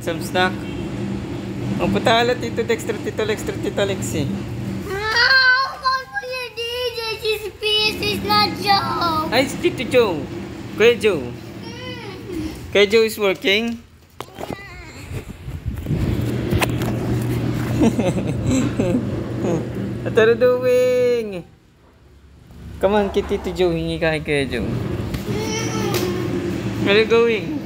Some snack. Ang patala Tito Dexter, Tito Dexter, Tito Lexi. Ah, How come for your DJ? She's peace, it's not joke. Ay, si Tito Joe. Kuya Joe. Hmm. Kuya Joe is working. What are you doing? Come on, kay Tito Joe. Hingi ka kay Kuya Joe. Hmm. Where are you going?